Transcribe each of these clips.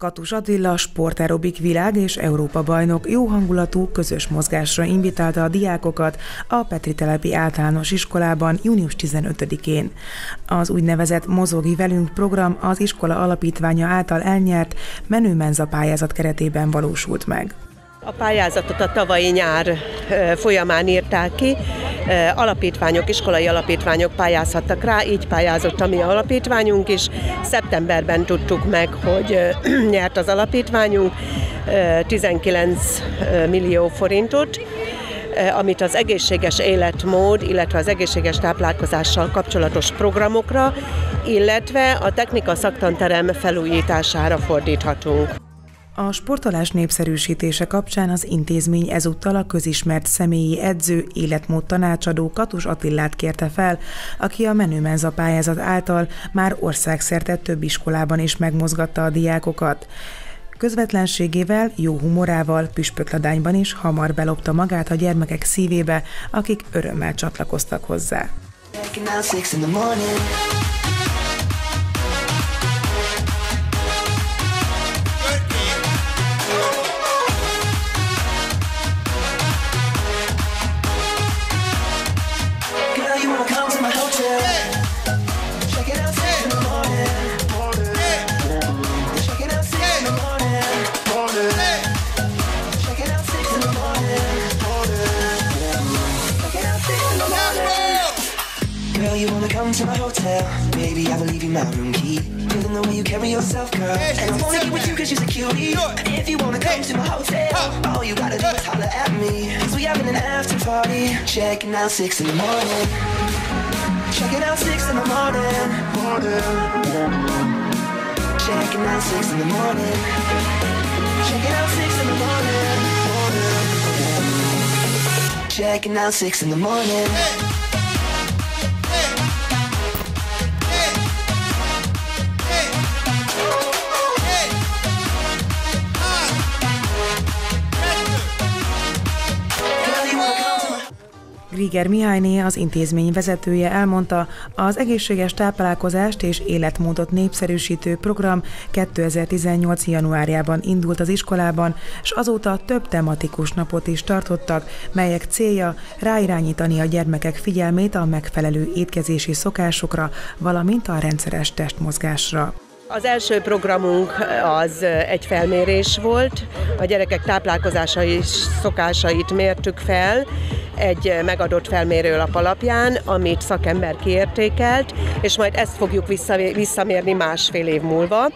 Katus Attila sportaerobik világ és Európa bajnok jó hangulatú közös mozgásra invitálta a diákokat a Petri Telepi általános iskolában június 15-én. Az úgynevezett Mozogi velünk program az iskola alapítványa által elnyert menőmenza pályázat keretében valósult meg. A pályázatot a tavalyi nyár folyamán írták ki, alapítványok, iskolai alapítványok pályázhattak rá, így pályázott a mi alapítványunk is. Szeptemberben tudtuk meg, hogy nyert az alapítványunk 19 millió forintot, amit az egészséges életmód, illetve az egészséges táplálkozással kapcsolatos programokra, illetve a technika szaktanterem felújítására fordíthatunk. A sportolás népszerűsítése kapcsán az intézmény ezúttal a közismert személyi edző, életmód tanácsadó Katus Attillát kérte fel, aki a menőmenza pályázat által már országszerte több iskolában is megmozgatta a diákokat. Közvetlenségével, jó humorával, püspökladányban is hamar belopta magát a gyermekek szívébe, akik örömmel csatlakoztak hozzá. My room key. Feeling the way you carry yourself, girl. And I wanna get with you cause you're a cutie. If you wanna come to my hotel, all you gotta do is holler at me. Cause we having an after party. Checking out six in the morning. Checking out six in the morning. Checking out six in the morning. Checking out six in the morning. morning. Checking out six in the morning. Griger Mihályné, az intézmény vezetője elmondta, az egészséges táplálkozást és életmódot népszerűsítő program 2018. januárjában indult az iskolában, és azóta több tematikus napot is tartottak, melyek célja ráirányítani a gyermekek figyelmét a megfelelő étkezési szokásokra, valamint a rendszeres testmozgásra. Az első programunk az egy felmérés volt, a gyerekek táplálkozásai szokásait mértük fel, egy megadott felmérőlap alapján, amit szakember kiértékelt, és majd ezt fogjuk visszamérni másfél év múlva.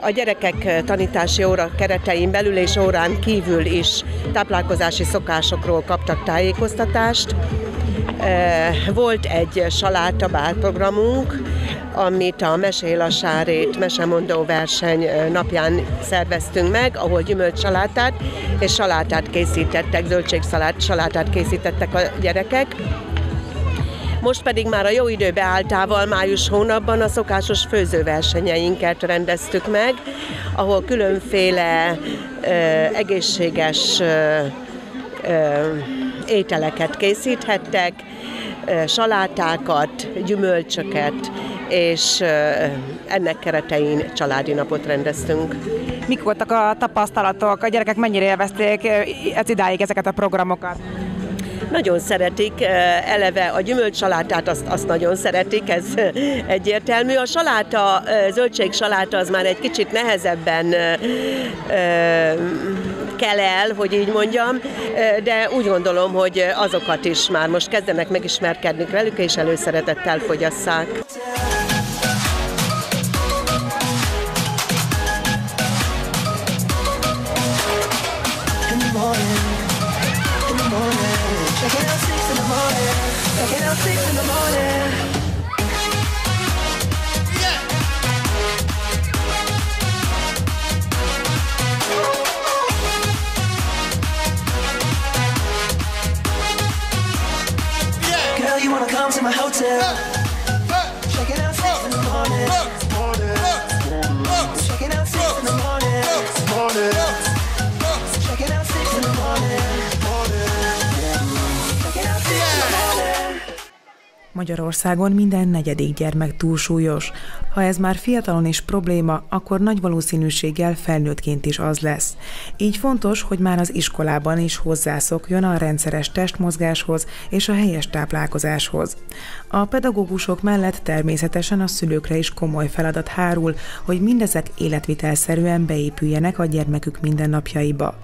A gyerekek tanítási óra keretein belül és órán kívül is táplálkozási szokásokról kaptak tájékoztatást. Volt egy saláta programunk, amit a Mesél a Sárét mesemondó verseny napján szerveztünk meg, ahol gyümölcsalátát és salátát készítettek, zöldségszalát, salátát készítettek a gyerekek. Most pedig már a jó idő beálltával május hónapban a szokásos főzőversenyeinket rendeztük meg, ahol különféle ö, egészséges ö, ö, ételeket készíthettek, salátákat, gyümölcsöket, és ennek keretein családi napot rendeztünk. Mik voltak a tapasztalatok? A gyerekek mennyire élvezték ez idáig ezeket a programokat? Nagyon szeretik, eleve a gyümölcsalátát azt, azt nagyon szeretik, ez egyértelmű. A saláta, zöldség saláta az már egy kicsit nehezebben kell el, hogy így mondjam, de úgy gondolom, hogy azokat is már most kezdenek megismerkedni velük, és előszeretettel fogyasszák. In the morning. In the morning. Yeah. Girl, you wanna come to my hotel? Magyarországon minden negyedik gyermek túlsúlyos. Ha ez már fiatalon is probléma, akkor nagy valószínűséggel felnőttként is az lesz. Így fontos, hogy már az iskolában is hozzászokjon a rendszeres testmozgáshoz és a helyes táplálkozáshoz. A pedagógusok mellett természetesen a szülőkre is komoly feladat hárul, hogy mindezek életvitelszerűen beépüljenek a gyermekük mindennapjaiba.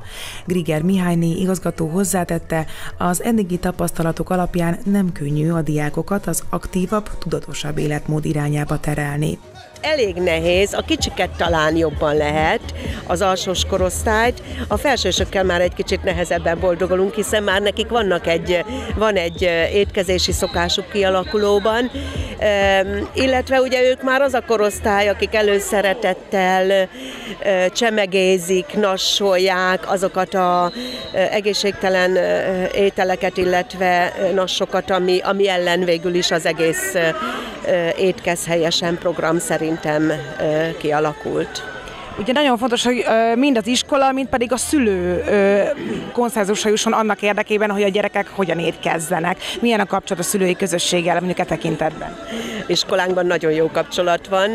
Griger Mihályné igazgató hozzátette, az eddigi tapasztalatok alapján nem könnyű a diákokat az aktívabb, tudatosabb életmód irányába terelni elég nehéz, a kicsiket talán jobban lehet, az alsós korosztályt, a felsősökkel már egy kicsit nehezebben boldogulunk, hiszen már nekik vannak egy, van egy étkezési szokásuk kialakulóban, illetve ugye ők már az a korosztály, akik előszeretettel csemegézik, nassolják azokat a egészségtelen ételeket, illetve nassokat, ami, ami ellen végül is az egész étkezhelyesen helyesen program szerintem kialakult. Ugye nagyon fontos, hogy mind az iskola, mind pedig a szülő konszenzusra jusson annak érdekében, hogy a gyerekek hogyan étkezzenek. Milyen a kapcsolat a szülői közösséggel, mondjuk e tekintetben? Iskolánkban nagyon jó kapcsolat van.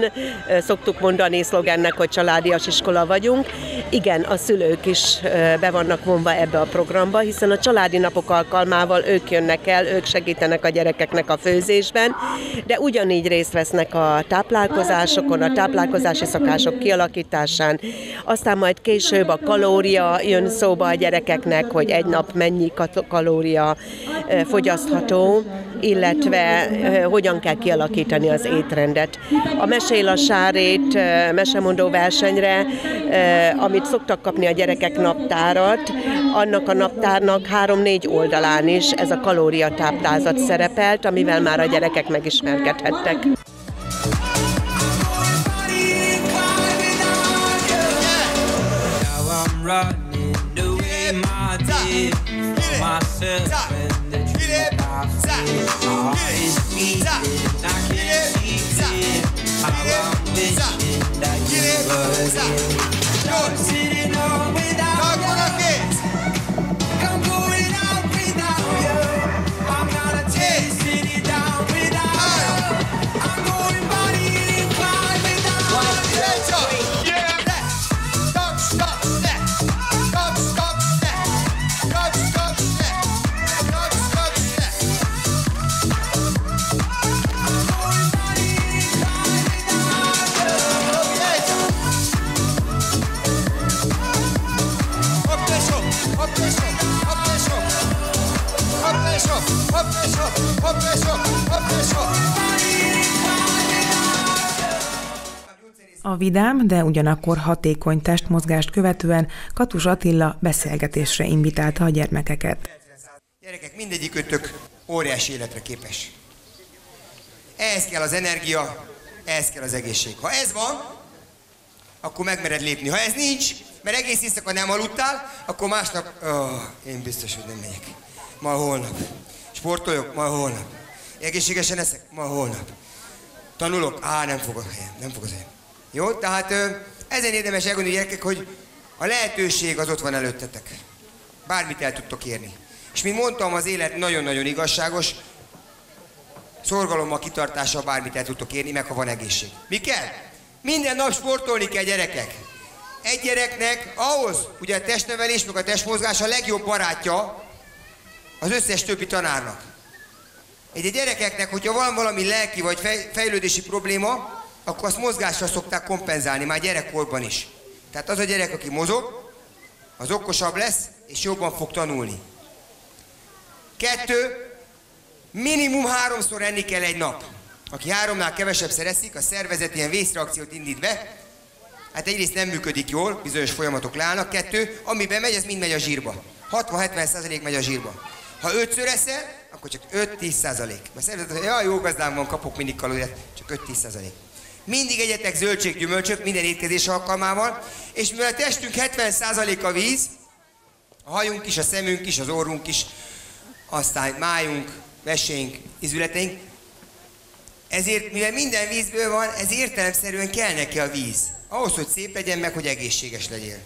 Szoktuk mondani szlogennek, hogy családias iskola vagyunk. Igen, a szülők is be vannak vonva ebbe a programba, hiszen a családi napok alkalmával ők jönnek el, ők segítenek a gyerekeknek a főzésben, de ugyanígy részt vesznek a táplálkozásokon, a táplálkozási szakások kialakításában, táplálkozásán. Aztán majd később a kalória jön szóba a gyerekeknek, hogy egy nap mennyi kalória fogyasztható, illetve hogyan kell kialakítani az étrendet. A Mesél a sárét mesemondó versenyre, amit szoktak kapni a gyerekek naptárat, annak a naptárnak három-négy oldalán is ez a kalóriatáplázat szerepelt, amivel már a gyerekek megismerkedhettek. Myself and the truth I feel. My heart is beating, I can't see it. How I'm wishing that you were here. Sitting on without A vidám, de ugyanakkor hatékony testmozgást követően Katus Attila beszélgetésre invitálta a gyermekeket. Gyerekek, mindegyik ötök óriási életre képes. Ehhez kell az energia, ehhez kell az egészség. Ha ez van, akkor megmered lépni. Ha ez nincs, mert egész éjszaka nem aludtál, akkor másnap, oh, én biztos, hogy nem megyek. Ma holnap. Sportoljok? Ma holnap. Egészségesen eszek? Ma holnap. Tanulok? Á, nem fog a helyem, nem fog az helyem. Jó? Tehát ezen érdemes elgondolni, gyerekek, hogy a lehetőség az ott van előttetek. Bármit el tudtok érni. És mint mondtam, az élet nagyon-nagyon igazságos, szorgalommal, kitartással bármit el tudtok érni, meg ha van egészség. Mi kell? Minden nap sportolni kell, gyerekek. Egy gyereknek ahhoz, ugye a testnevelés, meg a testmozgás a legjobb barátja az összes többi tanárnak. Egy, egy gyerekeknek, hogyha van valami lelki vagy fejlődési probléma, akkor azt mozgással szokták kompenzálni, már gyerekkorban is. Tehát az a gyerek, aki mozog, az okosabb lesz, és jobban fog tanulni. Kettő, minimum háromszor enni kell egy nap. Aki háromnál kevesebb eszik, a szervezet ilyen vészreakciót indít be, hát egyrészt nem működik jól, bizonyos folyamatok leállnak. Kettő, ami bemegy, ez mind megy a zsírba. 60-70% megy a zsírba. Ha ötször eszel, akkor csak 5-10 százalék. Mert szervezet, hogy jó gazdám van, kapok mindig kalóriát, csak 5-10 százalék. Mindig egyetek zöldség, gyümölcsök minden étkezés alkalmával, és mivel a testünk 70% a víz, a hajunk is, a szemünk is, az orrunk is, aztán májunk, vesénk, izületeink, ezért, mivel minden vízből van, ez értelemszerűen kell neki a víz. Ahhoz, hogy szép legyen, meg hogy egészséges legyél.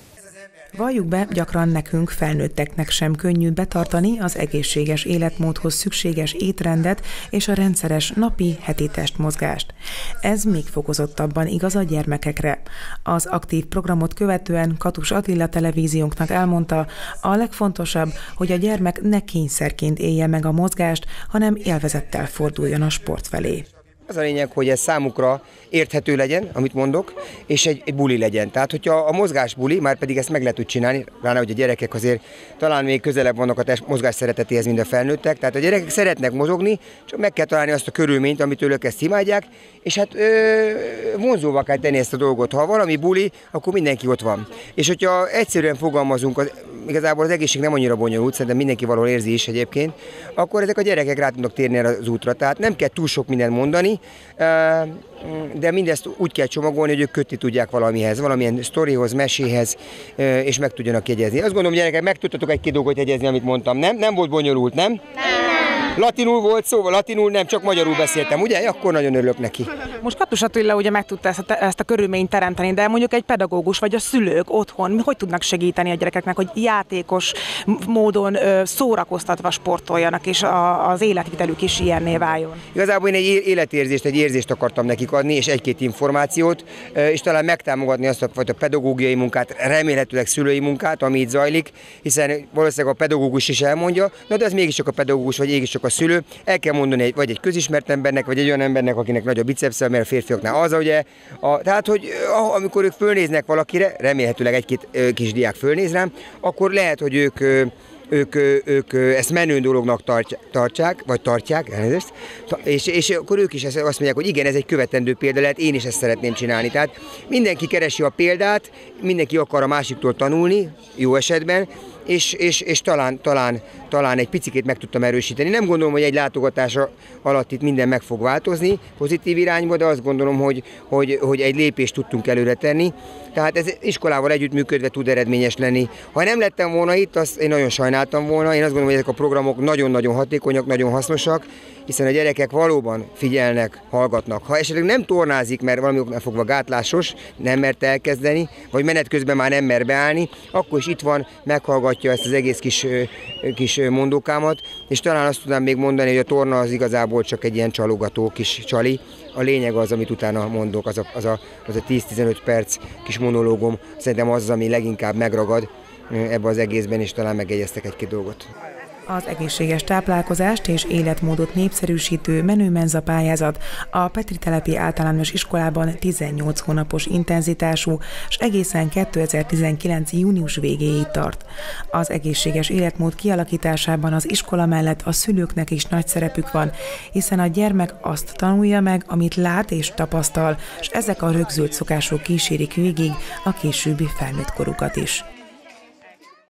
Valljuk be, gyakran nekünk, felnőtteknek sem könnyű betartani az egészséges életmódhoz szükséges étrendet és a rendszeres napi, heti testmozgást. Ez még fokozottabban igaz a gyermekekre. Az aktív programot követően Katus Attila televíziónknak elmondta, a legfontosabb, hogy a gyermek ne kényszerként élje meg a mozgást, hanem élvezettel forduljon a sport felé. Az a lényeg, hogy ez számukra érthető legyen, amit mondok, és egy, egy buli legyen. Tehát, hogyha a mozgás buli, már pedig ezt meg lehet úgy csinálni, rána, hogy a gyerekek azért talán még közelebb vannak a test mozgás szeretetéhez, mint a felnőttek. Tehát a gyerekek szeretnek mozogni, csak meg kell találni azt a körülményt, amitől ők ezt imádják, és hát ö, vonzóvá kell tenni ezt a dolgot. Ha valami buli, akkor mindenki ott van. És hogyha egyszerűen fogalmazunk, az, igazából az egészség nem annyira bonyolult, szerintem mindenki valahol érzi is egyébként, akkor ezek a gyerekek rá tudnak térni az útra. Tehát nem kell túl sok mindent mondani, de mindezt úgy kell csomagolni, hogy ők kötni tudják valamihez, valamilyen sztorihoz, meséhez, és meg tudjanak jegyezni. Azt gondolom, gyerekek, meg tudtatok egy-két dolgot jegyezni, amit mondtam, nem? Nem volt bonyolult, nem? Nem. Latinul volt szó, latinul nem, csak magyarul beszéltem, ugye? Akkor nagyon örülök neki. Most Katus Attila ugye meg tudta ezt a, ezt a körülményt teremteni, de mondjuk egy pedagógus vagy a szülők otthon, hogy tudnak segíteni a gyerekeknek, hogy játékos módon szórakoztatva sportoljanak, és a, az életvitelük is ilyenné váljon? Igazából én egy életérzést, egy érzést akartam nekik adni, és egy-két információt, és talán megtámogatni azt a fajta pedagógiai munkát, remélhetőleg szülői munkát, ami itt zajlik, hiszen valószínűleg a pedagógus is elmondja, de ez mégiscsak a pedagógus, vagy mégiscsak a szülő. El kell mondani, egy, vagy egy közismert embernek, vagy egy olyan embernek, akinek nagy a bicepsze, mert a férfiaknál az, ugye. A, tehát, hogy amikor ők fölnéznek valakire, remélhetőleg egy-két kis diák fölnéz rám, akkor lehet, hogy ők ők, ők ezt menő dolognak tartják, vagy tartják, elnézést, és, és akkor ők is azt mondják, hogy igen, ez egy követendő példa lehet, én is ezt szeretném csinálni. Tehát mindenki keresi a példát, mindenki akar a másiktól tanulni, jó esetben, és, és, és talán, talán, talán egy picit meg tudtam erősíteni. Nem gondolom, hogy egy látogatása alatt itt minden meg fog változni pozitív irányba, de azt gondolom, hogy, hogy, hogy egy lépést tudtunk előre tenni. Tehát ez iskolával együttműködve tud eredményes lenni. Ha nem lettem volna itt, azt én nagyon sajnáltam volna. Én azt gondolom, hogy ezek a programok nagyon-nagyon hatékonyak, nagyon hasznosak, hiszen a gyerekek valóban figyelnek, hallgatnak. Ha esetleg nem tornázik, mert valami oknál fogva gátlásos, nem mert elkezdeni, vagy menet közben már nem mer beállni, akkor is itt van, meghallgatja ezt az egész kis, kis mondókámat, és talán azt tudnám még mondani, hogy a torna az igazából csak egy ilyen csalogató kis csali. A lényeg az, amit utána mondok, az a, az a, az a 10-15 perc kis monológom, szerintem az, ami leginkább megragad ebbe az egészben, és talán megegyeztek egy-két dolgot. Az egészséges táplálkozást és életmódot népszerűsítő menőmenza pályázat a Petri Telepi általános iskolában 18 hónapos intenzitású, és egészen 2019. június végéig tart. Az egészséges életmód kialakításában az iskola mellett a szülőknek is nagy szerepük van, hiszen a gyermek azt tanulja meg, amit lát és tapasztal, és ezek a rögzült szokások kísérik végig a későbbi felnőtt korukat is.